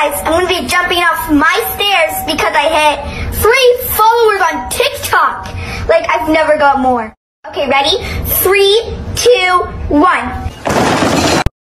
guys, I'm gonna be jumping off my stairs because I hit three followers on TikTok. Like I've never got more. Okay, ready? Three, two, one.